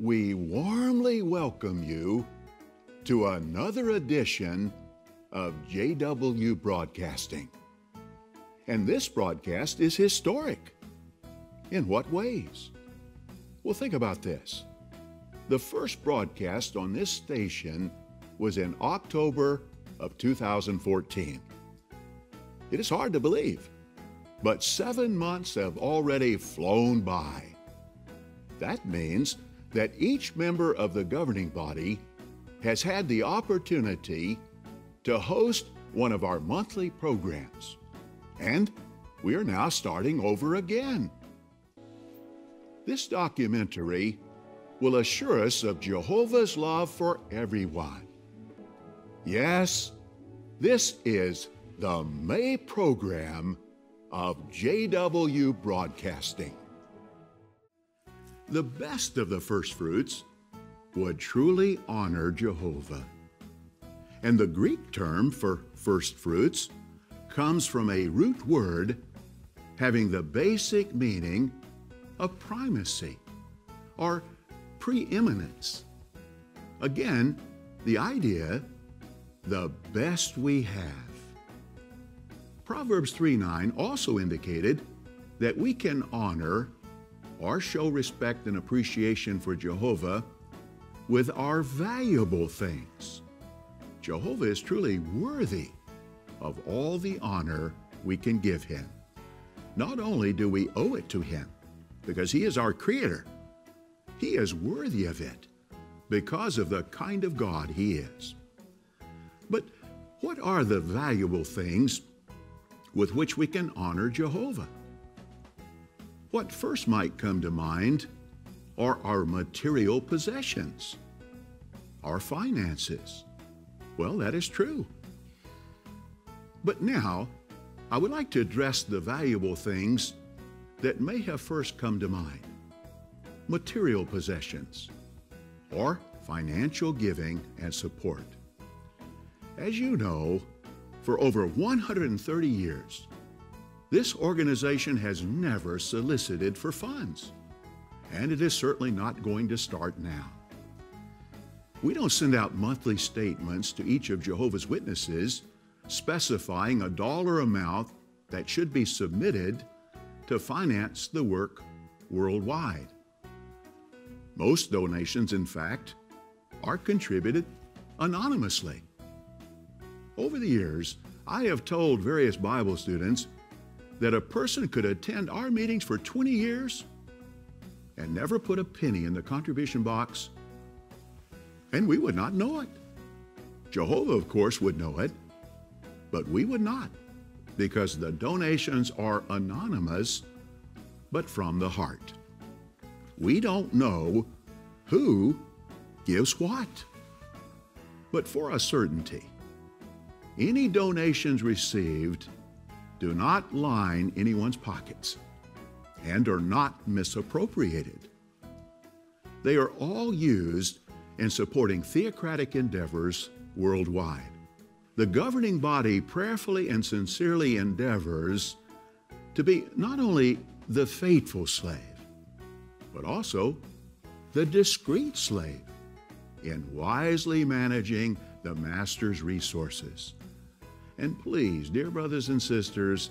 we warmly welcome you to another edition of JW Broadcasting. And this broadcast is historic. In what ways? Well, think about this. The first broadcast on this station was in October of 2014. It is hard to believe, but seven months have already flown by. That means that each member of the governing body has had the opportunity to host one of our monthly programs. And we are now starting over again. This documentary will assure us of Jehovah's love for everyone. Yes, this is the May program of JW Broadcasting. The best of the first fruits would truly honor Jehovah. And the Greek term for first fruits comes from a root word having the basic meaning of primacy or preeminence. Again, the idea, the best we have. Proverbs 3 9 also indicated that we can honor or show respect and appreciation for Jehovah with our valuable things. Jehovah is truly worthy of all the honor we can give him. Not only do we owe it to him, because he is our creator, he is worthy of it because of the kind of God he is. But what are the valuable things with which we can honor Jehovah? What first might come to mind are our material possessions, our finances. Well, that is true. But now, I would like to address the valuable things that may have first come to mind material possessions or financial giving and support. As you know, for over 130 years, this organization has never solicited for funds, and it is certainly not going to start now. We don't send out monthly statements to each of Jehovah's Witnesses specifying a dollar amount that should be submitted to finance the work worldwide. Most donations, in fact, are contributed anonymously. Over the years, I have told various Bible students that a person could attend our meetings for 20 years and never put a penny in the contribution box, and we would not know it. Jehovah, of course, would know it, but we would not because the donations are anonymous but from the heart. We don't know who gives what. But for a certainty, any donations received do not line anyone's pockets and are not misappropriated. They are all used in supporting theocratic endeavors worldwide. The governing body prayerfully and sincerely endeavors to be not only the faithful slave, but also the discreet slave in wisely managing the master's resources. And please, dear brothers and sisters,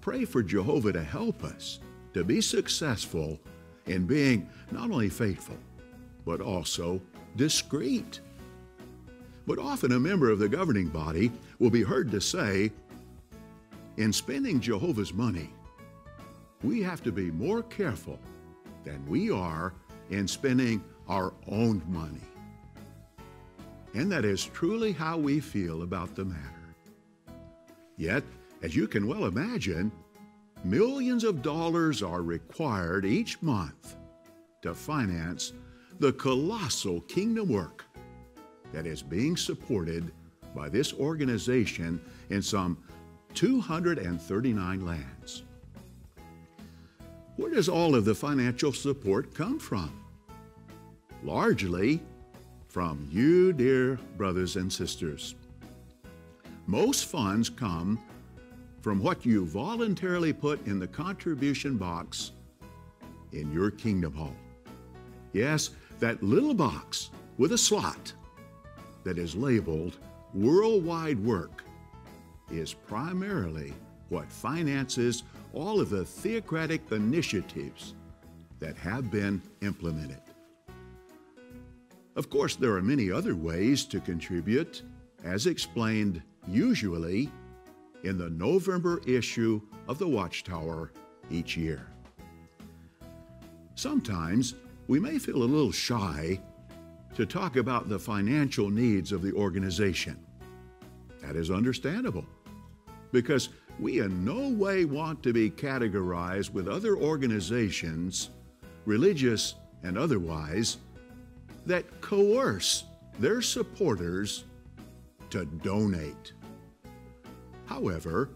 pray for Jehovah to help us to be successful in being not only faithful, but also discreet. But often a member of the governing body will be heard to say, in spending Jehovah's money, we have to be more careful than we are in spending our own money. And that is truly how we feel about the matter. Yet, as you can well imagine, millions of dollars are required each month to finance the colossal kingdom work that is being supported by this organization in some 239 lands. Where does all of the financial support come from? Largely from you, dear brothers and sisters. Most funds come from what you voluntarily put in the contribution box in your kingdom hall. Yes, that little box with a slot that is labeled Worldwide Work is primarily what finances all of the theocratic initiatives that have been implemented. Of course, there are many other ways to contribute, as explained usually in the November issue of the Watchtower each year. Sometimes we may feel a little shy to talk about the financial needs of the organization. That is understandable because we in no way want to be categorized with other organizations, religious and otherwise, that coerce their supporters to donate. However,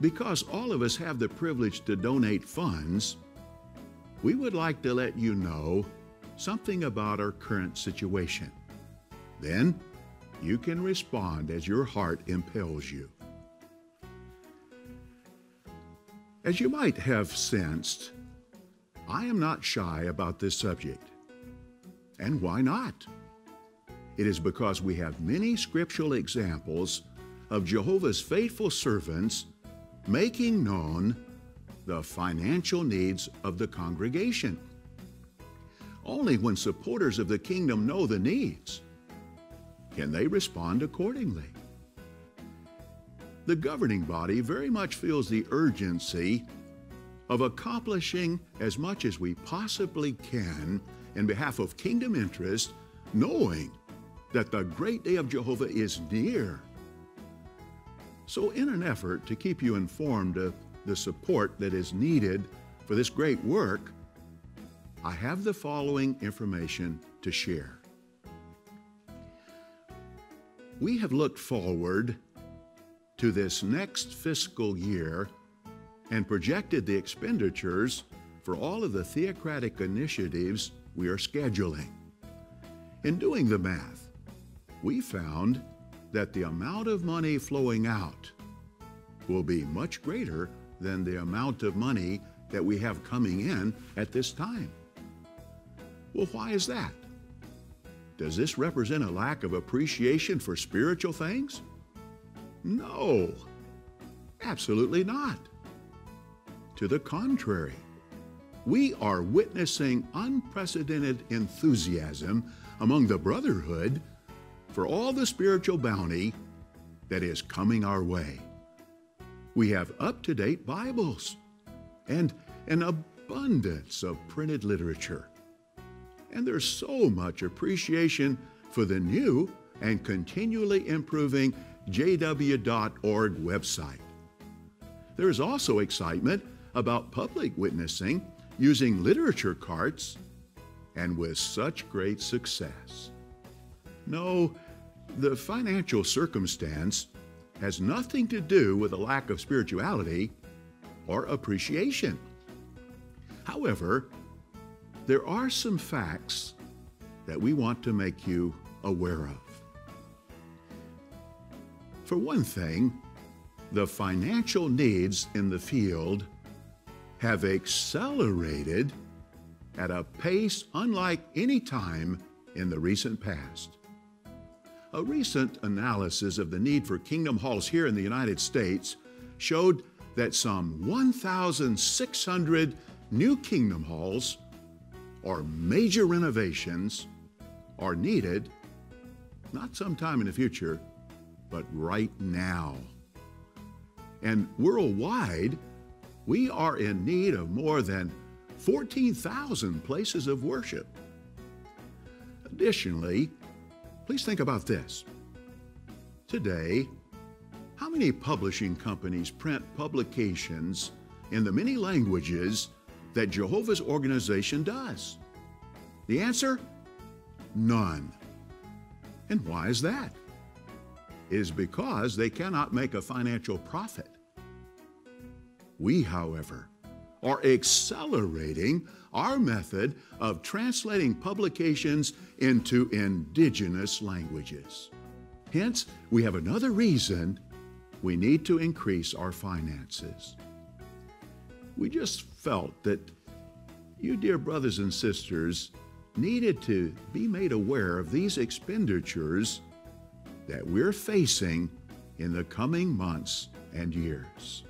because all of us have the privilege to donate funds, we would like to let you know something about our current situation. Then you can respond as your heart impels you. As you might have sensed, I am not shy about this subject. And why not? It is because we have many scriptural examples of Jehovah's faithful servants making known the financial needs of the congregation. Only when supporters of the kingdom know the needs can they respond accordingly. The governing body very much feels the urgency of accomplishing as much as we possibly can in behalf of kingdom interest, knowing that the great day of Jehovah is near. So, in an effort to keep you informed of the support that is needed for this great work, I have the following information to share. We have looked forward to this next fiscal year and projected the expenditures for all of the theocratic initiatives we are scheduling. In doing the math, we found that the amount of money flowing out will be much greater than the amount of money that we have coming in at this time. Well, why is that? Does this represent a lack of appreciation for spiritual things? No, absolutely not. To the contrary, we are witnessing unprecedented enthusiasm among the brotherhood for all the spiritual bounty that is coming our way. We have up to date Bibles and an abundance of printed literature. And there's so much appreciation for the new and continually improving jw.org website. There is also excitement about public witnessing using literature carts and with such great success. No, the financial circumstance has nothing to do with a lack of spirituality or appreciation. However, there are some facts that we want to make you aware of. For one thing, the financial needs in the field have accelerated at a pace unlike any time in the recent past. A recent analysis of the need for kingdom halls here in the United States showed that some 1,600 new kingdom halls or major renovations are needed, not sometime in the future, but right now. And worldwide, we are in need of more than 14,000 places of worship. Additionally, please think about this. Today, how many publishing companies print publications in the many languages that Jehovah's organization does? The answer? None. And why is that? It is because they cannot make a financial profit. We, however, are accelerating our method of translating publications into indigenous languages. Hence, we have another reason we need to increase our finances. We just felt that you, dear brothers and sisters, needed to be made aware of these expenditures that we're facing in the coming months and years.